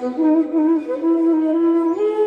oh you.